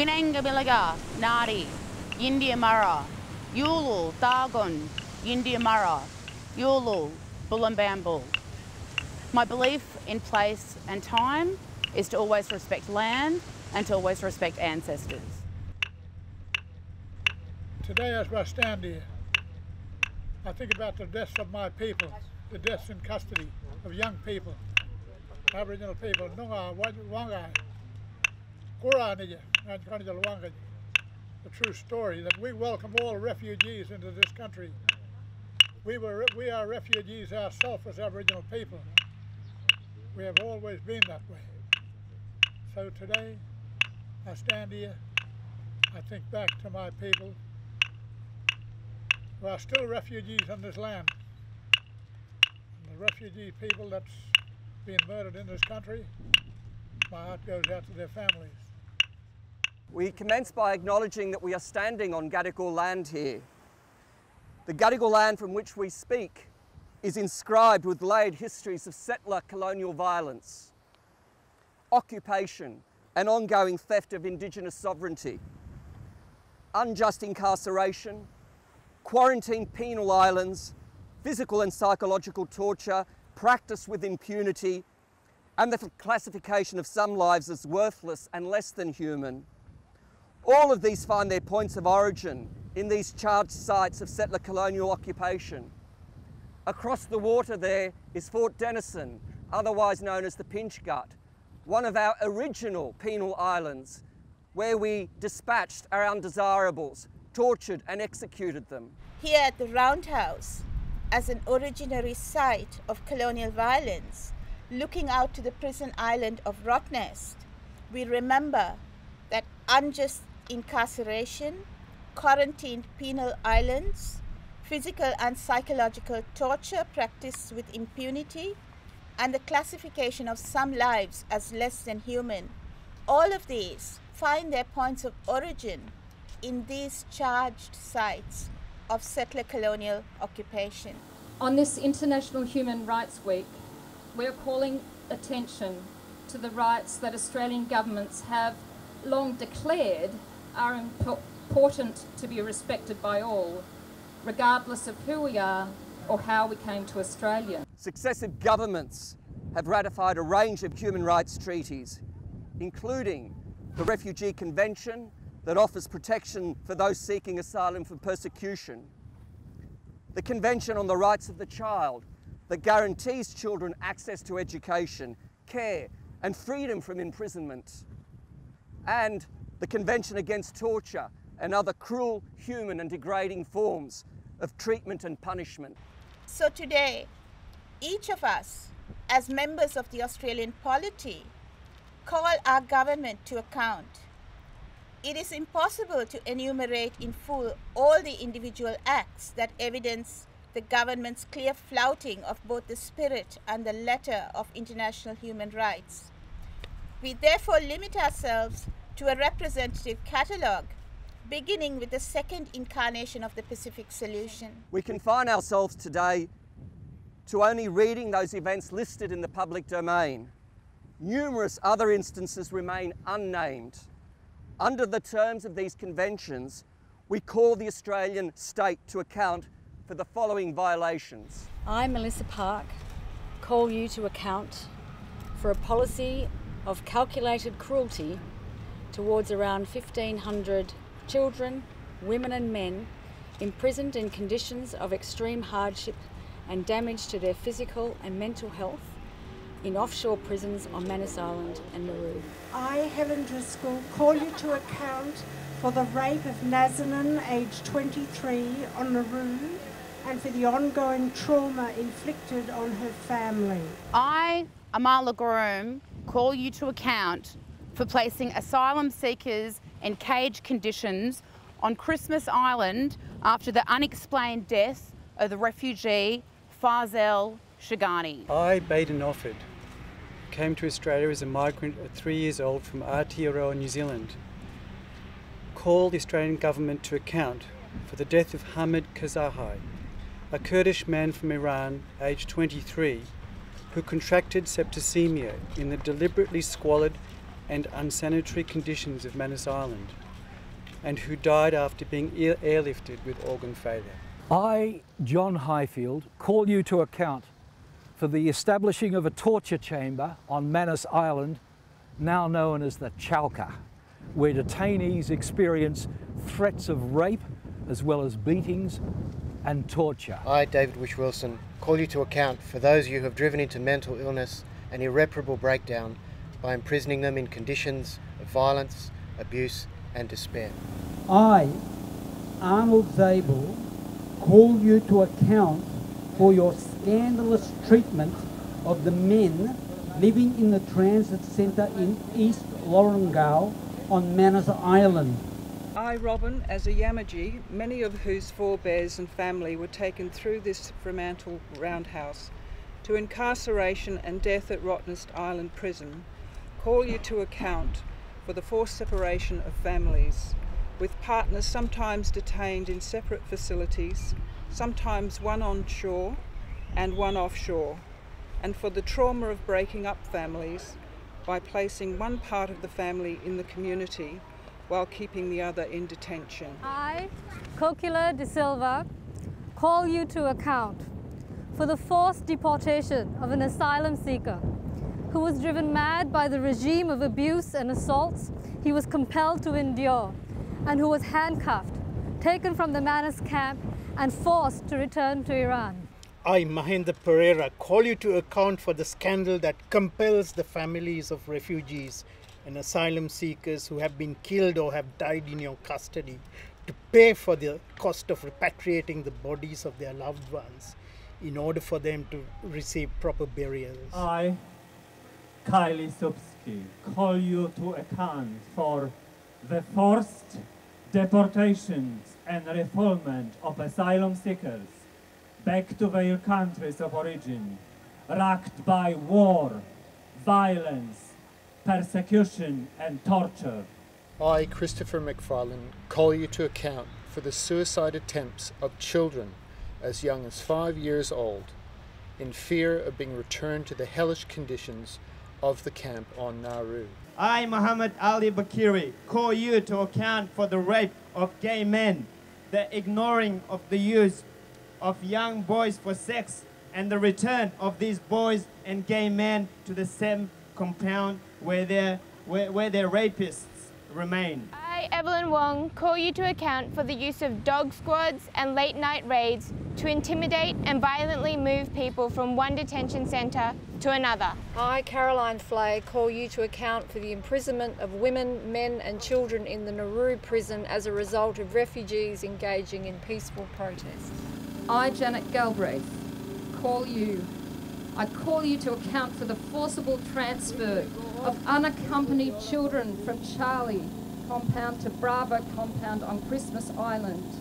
Winangamilaga, Nadi, Yindiamara, Yulu, Dagon, Yindiamara, Yulu, Bulambambul. My belief in place and time is to always respect land and to always respect ancestors. Today, as I stand here, I think about the deaths of my people, the deaths in custody of young people, Aboriginal people, Nunga, Wanga, Kuranija, and Kanijal Wanga. The true story that we welcome all refugees into this country. We, were, we are refugees ourselves as Aboriginal people. We have always been that way. So today, I stand here, I think back to my people who are still refugees on this land. And the refugee people that's being murdered in this country, my heart goes out to their families. We commence by acknowledging that we are standing on Gadigal land here. The Gadigal land from which we speak is inscribed with layered histories of settler colonial violence, occupation and ongoing theft of Indigenous sovereignty, unjust incarceration, quarantine penal islands, physical and psychological torture, practice with impunity, and the classification of some lives as worthless and less than human. All of these find their points of origin in these charged sites of settler colonial occupation. Across the water there is Fort Denison, otherwise known as the Pinchgut, one of our original penal islands where we dispatched our undesirables, tortured and executed them. Here at the Roundhouse, as an originary site of colonial violence, looking out to the prison island of Rottnest, we remember that unjust incarceration, quarantined penal islands, physical and psychological torture practiced with impunity, and the classification of some lives as less than human. All of these find their points of origin in these charged sites of settler colonial occupation. On this International Human Rights Week, we're calling attention to the rights that Australian governments have long declared are important to be respected by all, regardless of who we are or how we came to Australia. Successive governments have ratified a range of human rights treaties, including the Refugee Convention that offers protection for those seeking asylum from persecution, the Convention on the Rights of the Child that guarantees children access to education, care and freedom from imprisonment, and the Convention Against Torture and other cruel, human and degrading forms of treatment and punishment. So today, each of us, as members of the Australian polity, call our government to account. It is impossible to enumerate in full all the individual acts that evidence the government's clear flouting of both the spirit and the letter of international human rights. We therefore limit ourselves to a representative catalogue, beginning with the second incarnation of the Pacific Solution. We confine ourselves today to only reading those events listed in the public domain. Numerous other instances remain unnamed. Under the terms of these conventions, we call the Australian state to account for the following violations. I, Melissa Park, call you to account for a policy of calculated cruelty towards around 1,500 children, women and men imprisoned in conditions of extreme hardship and damage to their physical and mental health in offshore prisons on Manus Island and Nauru. I, Helen Driscoll, call you to account for the rape of Nazanin, aged 23, on Nauru and for the ongoing trauma inflicted on her family. I, Amala Groom, call you to account for placing asylum seekers in cage conditions on Christmas Island after the unexplained death of the refugee Fazel Chegeni. I, Baden Offord, came to Australia as a migrant at three years old from Aotearoa, New Zealand. Call the Australian government to account for the death of Hamid Kehazaei, a Kurdish man from Iran, aged 23, who contracted septicemia in the deliberately squalid and unsanitary conditions of Manus Island, and who died after being airlifted with organ failure. I, John Highfield, call you to account for the establishing of a torture chamber on Manus Island, now known as the Chauka, where detainees experience threats of rape as well as beatings and torture. I, David Whish-Wilson, call you to account for those you have driven into mental illness and irreparable breakdown by imprisoning them in conditions of violence, abuse, and despair. I, Arnold Zable, call you to account for your scandalous treatment of the men living in the transit centre in East Lorengau on Manus Island. I, Robin, as a Yamaji, many of whose forebears and family were taken through this Fremantle roundhouse to incarceration and death at Rottnest Island Prison, call you to account for the forced separation of families, with partners sometimes detained in separate facilities, sometimes one on shore and one offshore, and for the trauma of breaking up families by placing one part of the family in the community while keeping the other in detention. I, Kokila de Silva, call you to account for the forced deportation of an asylum seeker who was driven mad by the regime of abuse and assaults he was compelled to endure and who was handcuffed, taken from the Manus camp and forced to return to Iran. I, Mahinda Pereira, call you to account for the scandal that compels the families of refugees and asylum seekers who have been killed or have died in your custody to pay for the cost of repatriating the bodies of their loved ones in order for them to receive proper burials. I, Kylie Subsky, call you to account for the forced deportations and refoulement of asylum seekers back to their countries of origin, racked by war, violence, persecution and torture. I, Christopher McFarlane, call you to account for the suicide attempts of children as young as five years old in fear of being returned to the hellish conditions of the camp on Nauru. I, Muhammad Ali Bakiri, call you to account for the rape of gay men, the ignoring of the use of young boys for sex, and the return of these boys and gay men to the same compound where their, where, where their rapists remain. I, Evelyn Wong, call you to account for the use of dog squads and late night raids to intimidate and violently move people from one detention centre to another. I, Caroline Flay, call you to account for the imprisonment of women, men and children in the Nauru prison as a result of refugees engaging in peaceful protest. I, Janet Galbraith, call you I call you to account for the forcible transfer of unaccompanied children from Charlie compound to Bravo compound on Christmas Island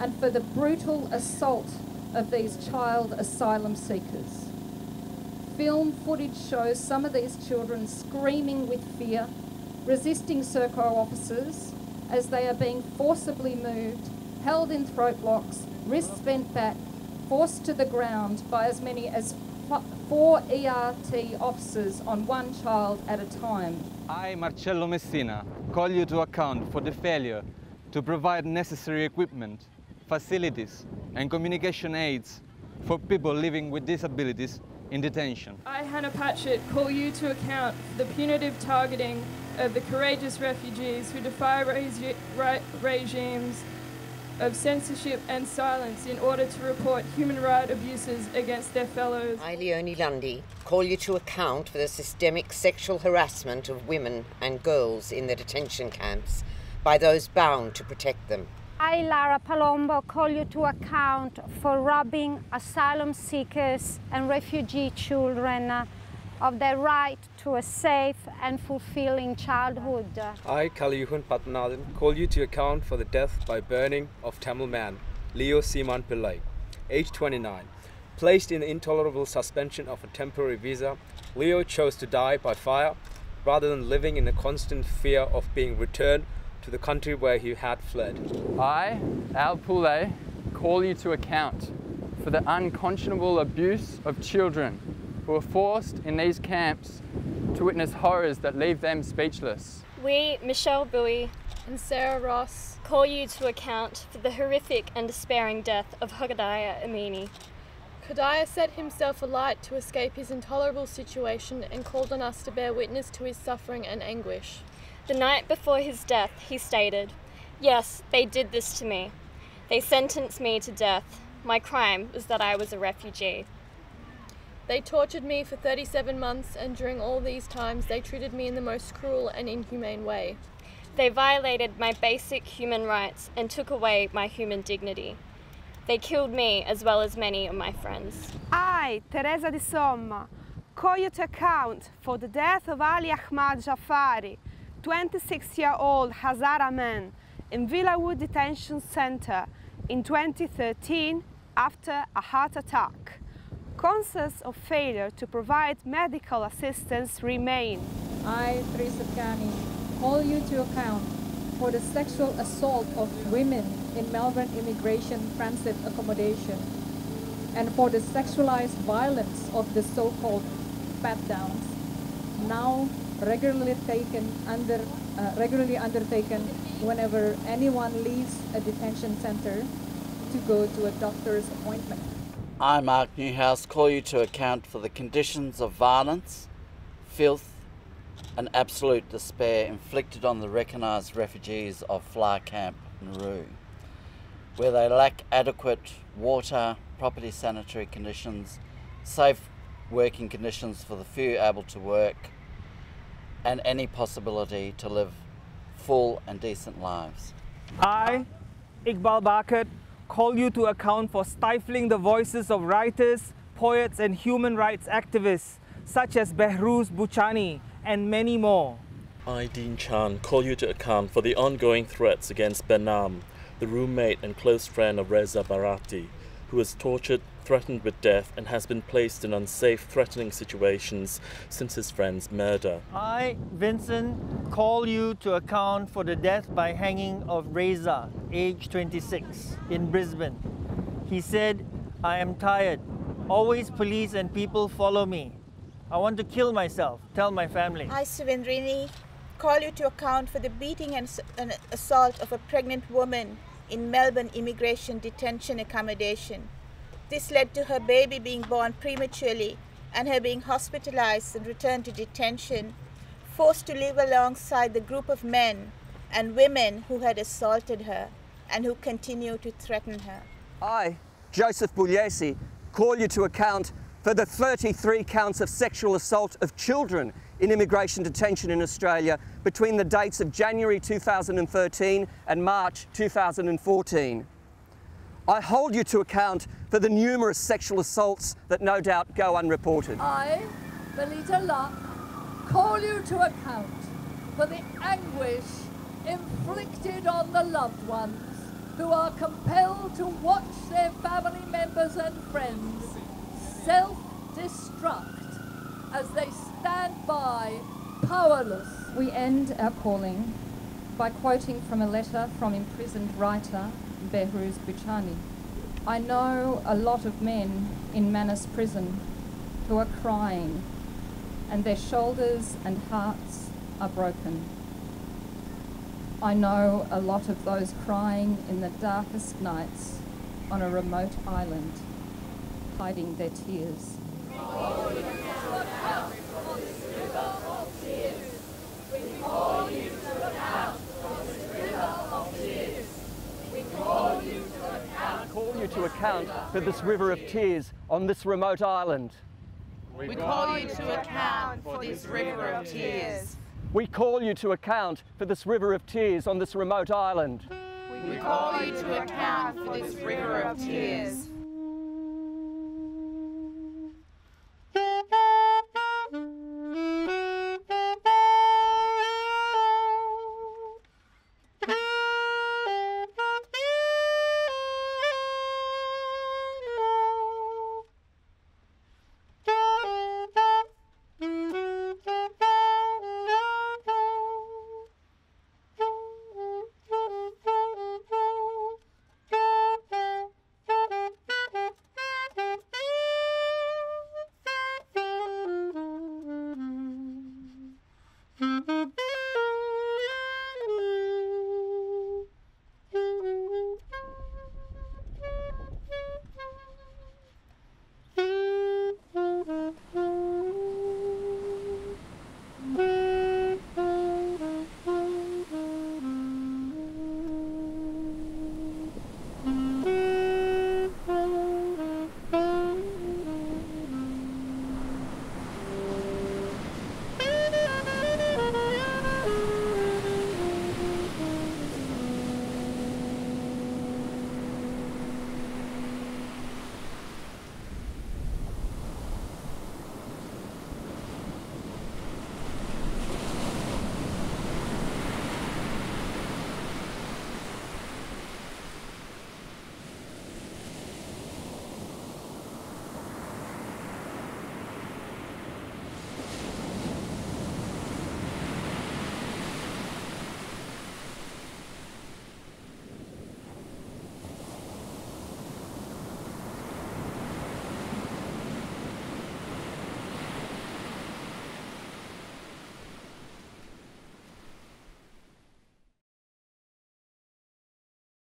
and for the brutal assault of these child asylum seekers. Film footage shows some of these children screaming with fear, resisting Serco officers as they are being forcibly moved, held in throat locks, wrists bent back, forced to the ground by as many as four ERT officers on one child at a time. I, Marcello Messina, call you to account for the failure to provide necessary equipment, facilities and communication aids for people living with disabilities in detention. I, Hannah Patchett, call you to account for the punitive targeting of the courageous refugees who defy regimes of censorship and silence in order to report human rights abuses against their fellows. I, Leonie Lundy, call you to account for the systemic sexual harassment of women and girls in the detention camps by those bound to protect them. I, Lara Palombo, call you to account for robbing asylum seekers and refugee children uh, of their right to a safe and fulfilling childhood. I, Kaliyuhun Patnathan, call you to account for the death by burning of Tamil man Leo Seemanpillai, age 29. Placed in intolerable suspension of a temporary visa, Leo chose to die by fire rather than living in a constant fear of being returned to the country where he had fled. I, Al Pule, call you to account for the unconscionable abuse of children who are forced in these camps to witness horrors that leave them speechless. We, Michelle Bowie and Sarah Ross, call you to account for the horrific and despairing death of Khodayar Amini. Khodayar set himself alight to escape his intolerable situation and called on us to bear witness to his suffering and anguish. The night before his death, he stated, Yes, they did this to me. They sentenced me to death. My crime was that I was a refugee. They tortured me for 37 months, and during all these times, they treated me in the most cruel and inhumane way. They violated my basic human rights and took away my human dignity. They killed me as well as many of my friends. I, Teresa Di Somma, call you to account for the death of Ali Ahmad Jafari, 26-year-old Hazara man, in Villawood Detention Center in 2013 after a heart attack. Concerns of failure to provide medical assistance remain. I, Teresa Piani, call you to account for the sexual assault of women in Melbourne immigration transit accommodation and for the sexualized violence of the so-called pat downs, now regularly taken under uh, regularly undertaken whenever anyone leaves a detention center to go to a doctor's appointment. I, Mark Newhouse, call you to account for the conditions of violence, filth, and absolute despair inflicted on the recognised refugees of Fly Camp Nauru, where they lack adequate water, property sanitary conditions, safe working conditions for the few able to work, and any possibility to live full and decent lives. I, Iqbal Bakat, call you to account for stifling the voices of writers, poets, and human rights activists such as Behrouz Boochani and many more. I, Dean Chan, call you to account for the ongoing threats against Behnam, the roommate and close friend of Reza Barati, who was tortured, threatened with death, and has been placed in unsafe, threatening situations since his friend's murder. I, Vincent, call you to account for the death by hanging of Reza, age 26, in Brisbane. He said, I am tired. Always police and people follow me. I want to kill myself. Tell my family. I, Suvendrini, call you to account for the beating and, and assault of a pregnant woman in Melbourne immigration detention accommodation. This led to her baby being born prematurely and her being hospitalized and returned to detention, forced to live alongside the group of men and women who had assaulted her and who continue to threaten her. I, Joseph Pugliese, call you to account for the 33 counts of sexual assault of children in immigration detention in Australia between the dates of January 2013 and March 2014. I hold you to account for the numerous sexual assaults that no doubt go unreported. I, Melita Luck, call you to account for the anguish inflicted on the loved ones who are compelled to watch their family members and friends self-destruct as they stand by powerless. We end our calling by quoting from a letter from imprisoned writer Behrouz Boochani. I know a lot of men in Manus prison who are crying and their shoulders and hearts are broken. I know a lot of those crying in the darkest nights on a remote island hiding their tears. call you to account for this river of tears on this remote island. We call you to account for this river of tears. We call you to account for this river of tears on this remote island. We call you to account for this river of tears.